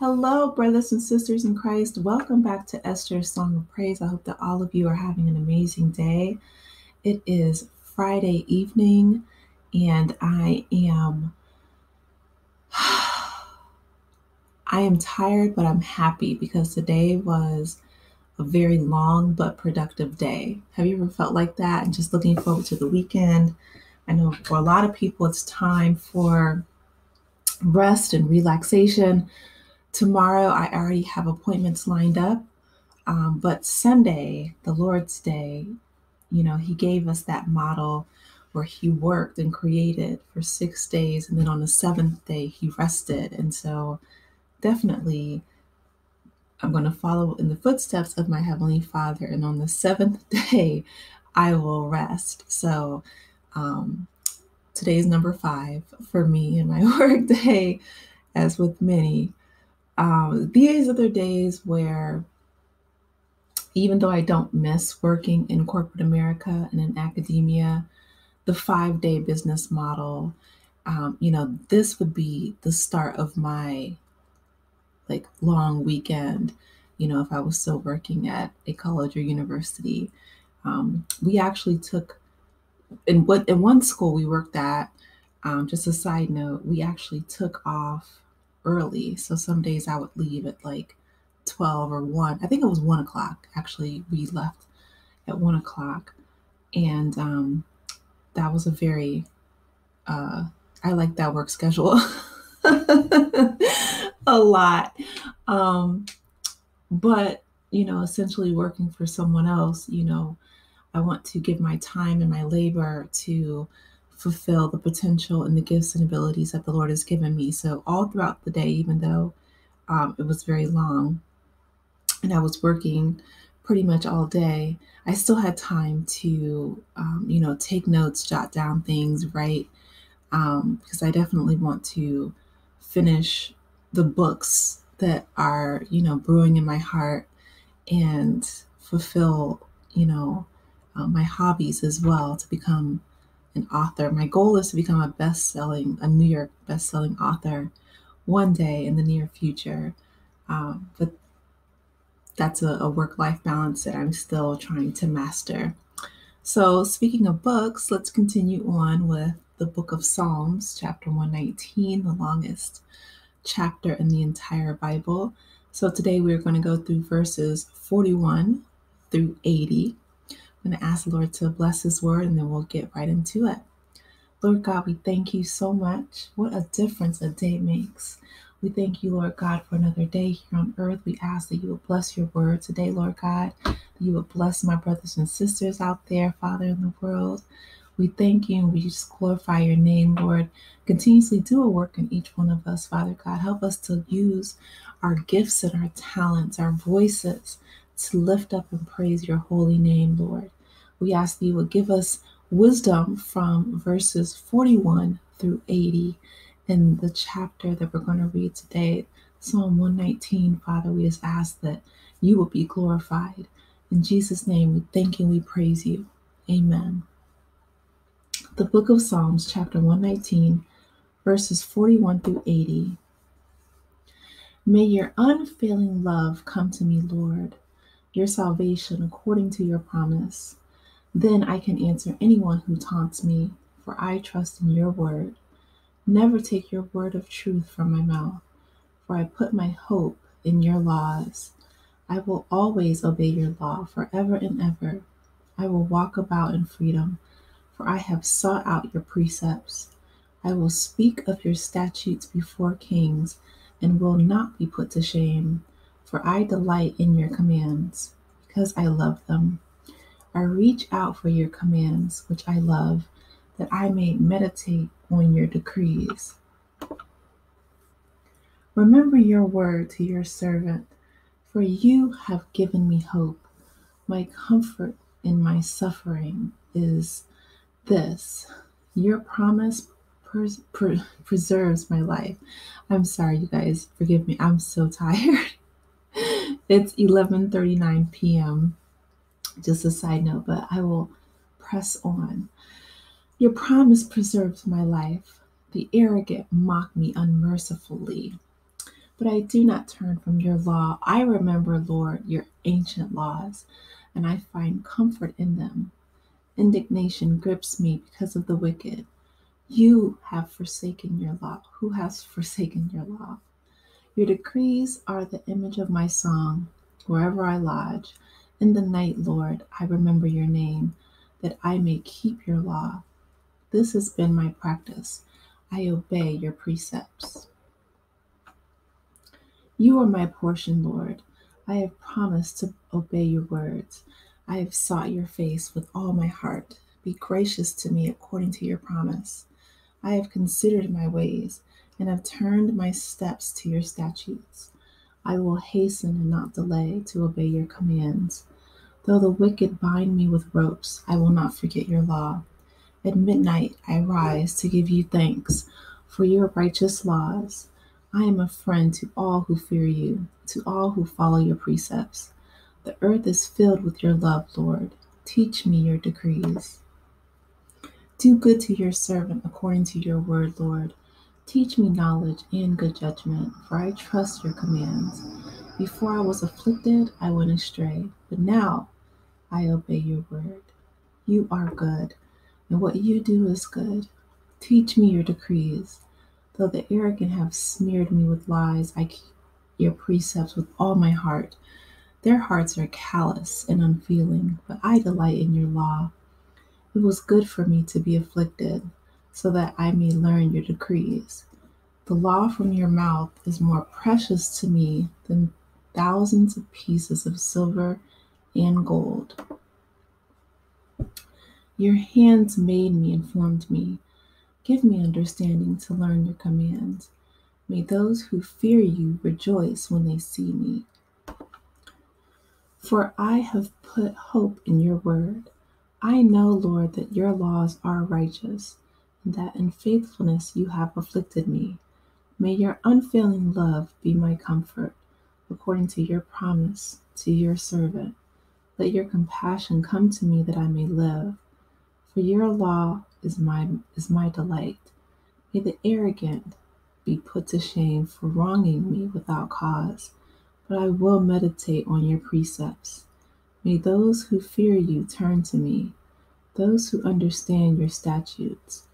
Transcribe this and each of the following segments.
Hello, brothers and sisters in Christ. Welcome back to Esther's Song of Praise. I hope that all of you are having an amazing day. It is Friday evening, and I am I am tired, but I'm happy because today was a very long but productive day. Have you ever felt like that and just looking forward to the weekend? I know for a lot of people it's time for rest and relaxation Tomorrow, I already have appointments lined up. Um, but Sunday, the Lord's Day, you know, He gave us that model where He worked and created for six days. And then on the seventh day, He rested. And so, definitely, I'm going to follow in the footsteps of my Heavenly Father. And on the seventh day, I will rest. So, um, today's number five for me in my work day, as with many. Um, these are the days where, even though I don't miss working in corporate America and in academia, the five day business model, um, you know, this would be the start of my like long weekend. You know, if I was still working at a college or university, um, we actually took in what in one school we worked at. Um, just a side note, we actually took off early. So some days I would leave at like 12 or 1. I think it was 1 o'clock. Actually, we left at 1 o'clock. And um, that was a very, uh, I like that work schedule a lot. Um, but, you know, essentially working for someone else, you know, I want to give my time and my labor to fulfill the potential and the gifts and abilities that the Lord has given me. So, all throughout the day, even though um, it was very long and I was working pretty much all day, I still had time to, um, you know, take notes, jot down things, write, um, because I definitely want to finish the books that are, you know, brewing in my heart and fulfill, you know, uh, my hobbies as well to become an author. My goal is to become a best-selling, a New York best-selling author one day in the near future. Um, but that's a, a work-life balance that I'm still trying to master. So, speaking of books, let's continue on with the book of Psalms, chapter 119, the longest chapter in the entire Bible. So, today we're going to go through verses 41 through 80. I'm going to ask the Lord to bless His word and then we'll get right into it. Lord God, we thank you so much. What a difference a day makes. We thank you, Lord God, for another day here on earth. We ask that you would bless your word today, Lord God, that you would bless my brothers and sisters out there, Father, in the world. We thank you and we just glorify your name, Lord. Continuously do a work in each one of us, Father God. Help us to use our gifts and our talents, our voices to lift up and praise your holy name, Lord. We ask that you would give us wisdom from verses 41 through 80 in the chapter that we're going to read today, Psalm 119. Father, we just ask that you will be glorified. In Jesus' name, we thank you we praise you. Amen. The book of Psalms, chapter 119, verses 41 through 80. May your unfailing love come to me, Lord your salvation according to your promise. Then I can answer anyone who taunts me, for I trust in your word. Never take your word of truth from my mouth, for I put my hope in your laws. I will always obey your law forever and ever. I will walk about in freedom, for I have sought out your precepts. I will speak of your statutes before kings and will not be put to shame for I delight in your commands because I love them. I reach out for your commands, which I love, that I may meditate on your decrees. Remember your word to your servant, for you have given me hope. My comfort in my suffering is this your promise pres- pre- preserves my life. I'm sorry, you guys, forgive me. I'm so tired. It's 11:39 p.m. Just a side note, but I will press on. Your promise preserves my life. The arrogant mock me unmercifully. but I do not turn from your law. I remember, Lord, your ancient laws, and I find comfort in them. Indignation grips me because of the wicked. You have forsaken your law. Who has forsaken your law? Your decrees are the image of my song, wherever I lodge. In the night, Lord, I remember your name, that I may keep your law. This has been my practice. I obey your precepts. You are my portion, Lord. I have promised to obey your words. I have sought your face with all my heart. Be gracious to me according to your promise. I have considered my ways and have turned my steps to your statutes. I will hasten and not delay to obey your commands. Though the wicked bind me with ropes, I will not forget your law. At midnight I rise to give you thanks for your righteous laws. I am a friend to all who fear you, to all who follow your precepts. The earth is filled with your love, Lord. Teach me your decrees. Do good to your servant according to your word, Lord. Teach me knowledge and good judgment, for I trust your commands. Before I was afflicted, I went astray, but now I obey your word. You are good, and what you do is good. Teach me your decrees. Though the arrogant have smeared me with lies, I keep your precepts with all my heart. Their hearts are callous and unfeeling, but I delight in your law. It was good for me to be afflicted, so that I may learn your decrees. The law from your mouth is more precious to me than thousands of pieces of silver and gold. Your hands made me and formed me. Give me understanding to learn your commands. May those who fear you rejoice when they see me. For I have put hope in your word. I know, Lord, that your laws are righteous, that in faithfulness you have afflicted me. May your unfailing love be my comfort, according to your promise to your servant. Let your compassion come to me that I may live. For your law is my is my delight. May the arrogant be put to shame for wronging me without cause, but I will meditate on your precepts. May those who fear you turn to me, those who understand your statutes.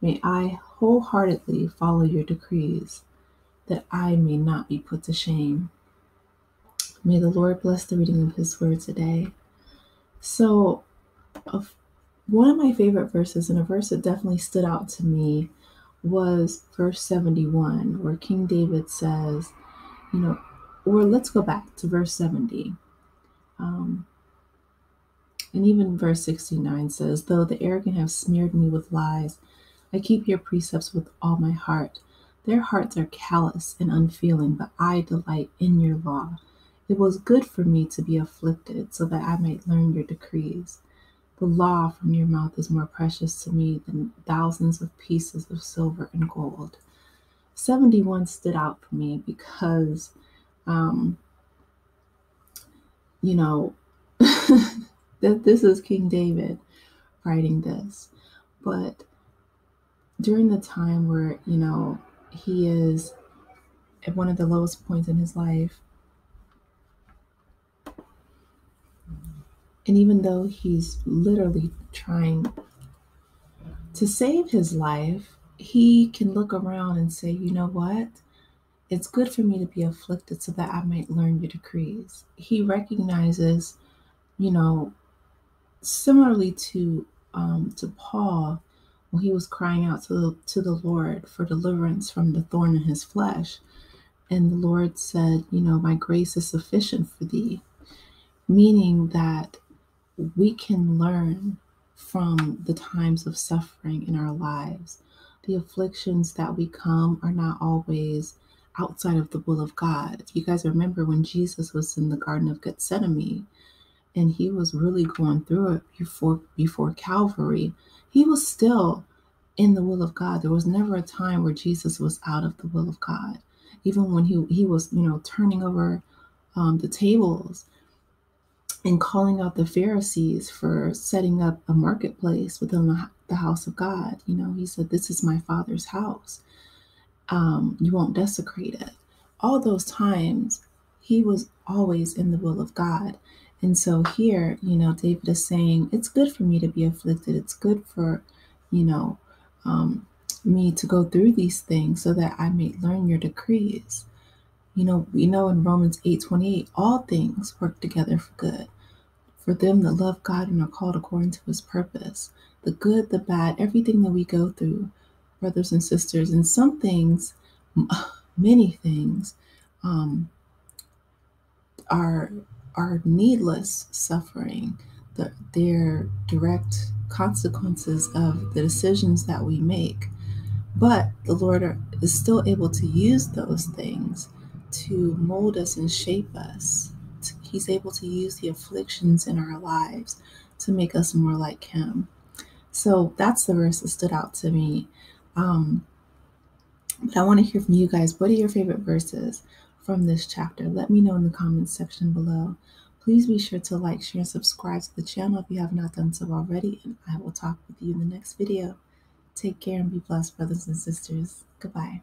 May I wholeheartedly follow your decrees, that I may not be put to shame. May the Lord bless the reading of his word today. So, of one of my favorite verses, and a verse that definitely stood out to me, was verse 71, where King David says, you know, or let's go back to verse 70. Um, and even verse 69 says, Though the arrogant have smeared me with lies, I keep your precepts with all my heart. Their hearts are callous and unfeeling, but I delight in your law. It was good for me to be afflicted, so that I might learn your decrees. The law from your mouth is more precious to me than thousands of pieces of silver and gold. 71 stood out for me because, um, you know, that this is King David writing this. But during the time where, you know, he is at one of the lowest points in his life, And even though he's literally trying to save his life, he can look around and say, you know what? It's good for me to be afflicted so that I might learn your decrees. He recognizes, you know, similarly to um, to Paul when he was crying out to the, to the Lord for deliverance from the thorn in his flesh. And the Lord said, you know, my grace is sufficient for thee, meaning that we can learn from the times of suffering in our lives. The afflictions that we come are not always outside of the will of God. If you guys remember when Jesus was in the Garden of Gethsemane and he was really going through it before before Calvary, he was still in the will of God. There was never a time where Jesus was out of the will of God. Even when he he was, you know, turning over um, the tables and calling out the Pharisees for setting up a marketplace within the, house of God. You know, he said, This is my father's house. Um, you won't desecrate it. all those times, he was always in the will of God. And so here, you know, David is saying, it's good for me to be afflicted. It's good for, you know, um, me to go through these things so that I may learn your decrees. You know, we know in Romans 8 28, all things work together for good for them that love God and are called according to his purpose. The good, the bad, everything that we go through, brothers and sisters, and some things, many things, um, are are needless suffering. The, they're direct consequences of the decisions that we make. But the Lord are, is still able to use those things to mold us and shape us. He's able to use the afflictions in our lives to make us more like Him. So that's the verse that stood out to me. Um, but I want to hear from you guys. What are your favorite verses from this chapter? Let me know in the comments section below. Please be sure to like, share, and subscribe to the channel if you have not done so already. And I will talk with you in the next video. Take care and be blessed, brothers and sisters. Goodbye.